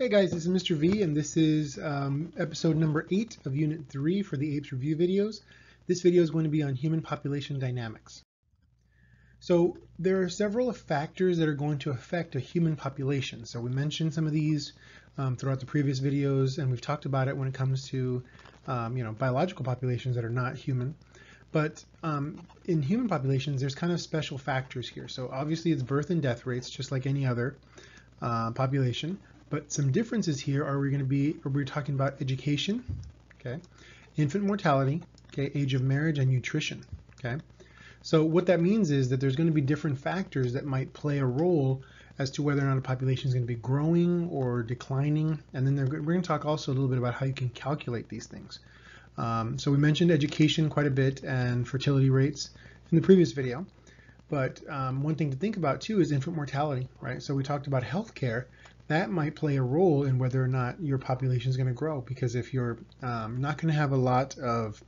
Hey guys, this is Mr. V and this is um, episode number 8 of Unit 3 for the APES review videos. This video is going to be on human population dynamics. So there are several factors that are going to affect a human population. So we mentioned some of these um, throughout the previous videos and we've talked about it when it comes to um, you know biological populations that are not human. But um, in human populations, there's kind of special factors here. So obviously it's birth and death rates, just like any other uh, population. But some differences here are we're going to be, we're talking about education, okay, infant mortality, okay, age of marriage, and nutrition, okay. So what that means is that there's going to be different factors that might play a role as to whether or not a population is going to be growing or declining. And then we're going to talk also a little bit about how you can calculate these things. Um, so we mentioned education quite a bit and fertility rates in the previous video. But um, one thing to think about too is infant mortality, right? So we talked about healthcare. That might play a role in whether or not your population is going to grow. Because if you're um, not going to have a lot of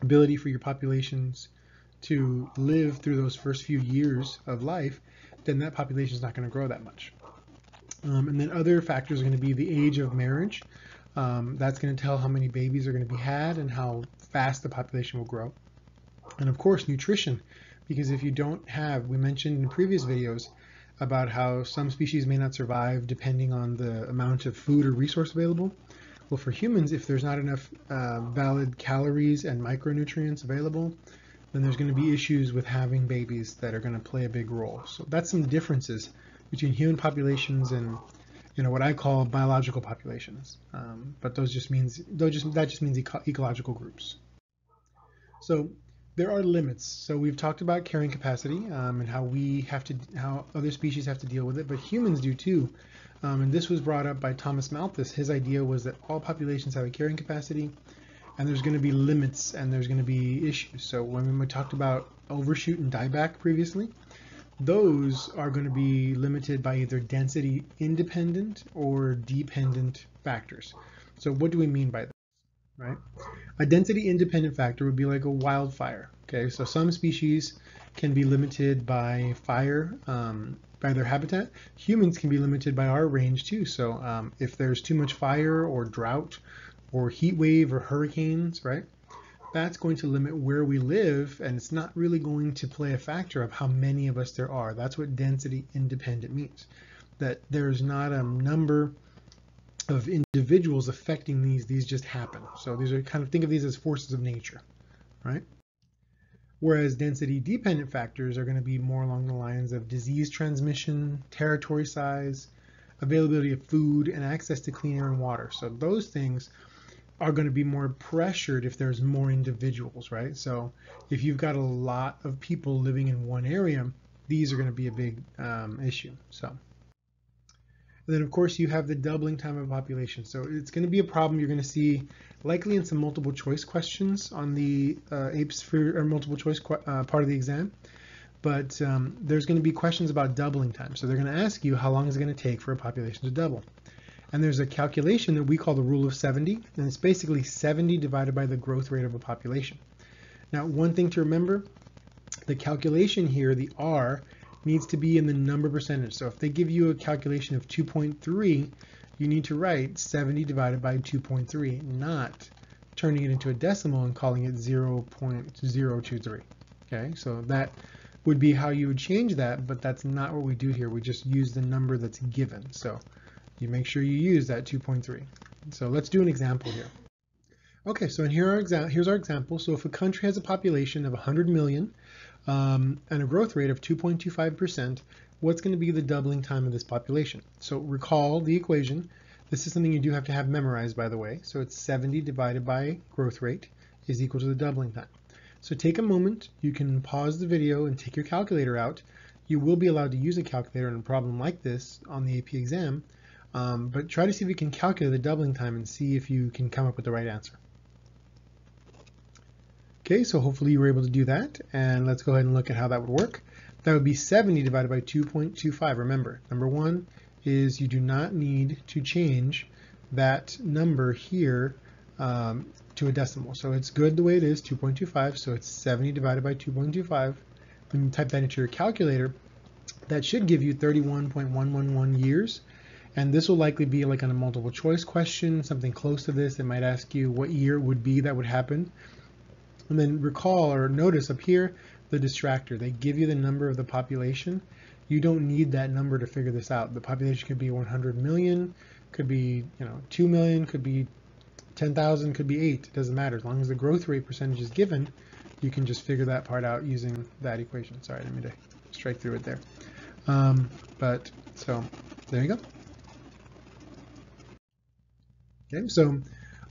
ability for your populations to live through those first few years of life, then that population is not going to grow that much. Um, and then other factors are going to be the age of marriage. Um, that's going to tell how many babies are going to be had and how fast the population will grow. And of course, nutrition, because if you don't have, we mentioned in previous videos about how some species may not survive depending on the amount of food or resource available. Well, for humans, if there's not enough uh, valid calories and micronutrients available, then there's going to be issues with having babies that are going to play a big role. So that's some differences between human populations and you know what I call biological populations. Um, but those just means those just that just means eco ecological groups. So there are limits. So we've talked about carrying capacity um, and how we have to how other species have to deal with it, but humans do too. Um, and this was brought up by Thomas Malthus. His idea was that all populations have a carrying capacity, and there's going to be limits and there's going to be issues. So when we talked about overshoot and dieback previously, those are going to be limited by either density independent or dependent factors. So what do we mean by this, right? A density independent factor would be like a wildfire, okay? So some species can be limited by fire, um, by their habitat. Humans can be limited by our range too. So um, if there's too much fire or drought or heat wave or hurricanes, right? that's going to limit where we live and it's not really going to play a factor of how many of us there are. That's what density independent means. That there's not a number of individuals affecting these, these just happen. So these are kind of, think of these as forces of nature, right? Whereas density dependent factors are going to be more along the lines of disease transmission, territory size, availability of food, and access to clean air and water. So those things are going to be more pressured if there's more individuals, right? So if you've got a lot of people living in one area, these are going to be a big um, issue. So. And then of course you have the doubling time of population. So it's going to be a problem you're going to see likely in some multiple choice questions on the uh, APES for or multiple choice uh, part of the exam. But um, there's going to be questions about doubling time. So they're going to ask you how long is it going to take for a population to double. And there's a calculation that we call the rule of 70, and it's basically 70 divided by the growth rate of a population. Now, one thing to remember, the calculation here, the R, needs to be in the number percentage. So if they give you a calculation of 2.3, you need to write 70 divided by 2.3, not turning it into a decimal and calling it 0.023. Okay, so that would be how you would change that, but that's not what we do here. We just use the number that's given. So you make sure you use that 2.3. So let's do an example here. Okay, so here our here's our example. So if a country has a population of 100 million um, and a growth rate of 2.25%, what's going to be the doubling time of this population? So recall the equation. This is something you do have to have memorized, by the way. So it's 70 divided by growth rate is equal to the doubling time. So take a moment. You can pause the video and take your calculator out. You will be allowed to use a calculator in a problem like this on the AP exam. Um, but try to see if you can calculate the doubling time and see if you can come up with the right answer. Okay, so hopefully you were able to do that. And let's go ahead and look at how that would work. That would be 70 divided by 2.25. Remember, number one is you do not need to change that number here um, to a decimal. So it's good the way it is, 2.25. So it's 70 divided by 2.25. When you type that into your calculator, that should give you 31.111 years And this will likely be like on a multiple choice question, something close to this. It might ask you what year would be that would happen. And then recall or notice up here the distractor. They give you the number of the population. You don't need that number to figure this out. The population could be 100 million, could be you know 2 million, could be 10,000, could be 8. It doesn't matter. As long as the growth rate percentage is given, you can just figure that part out using that equation. Sorry, let me just strike through it there. Um, but so there you go. Okay, so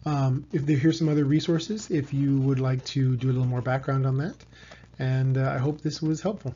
um, if there, here's some other resources if you would like to do a little more background on that. And uh, I hope this was helpful.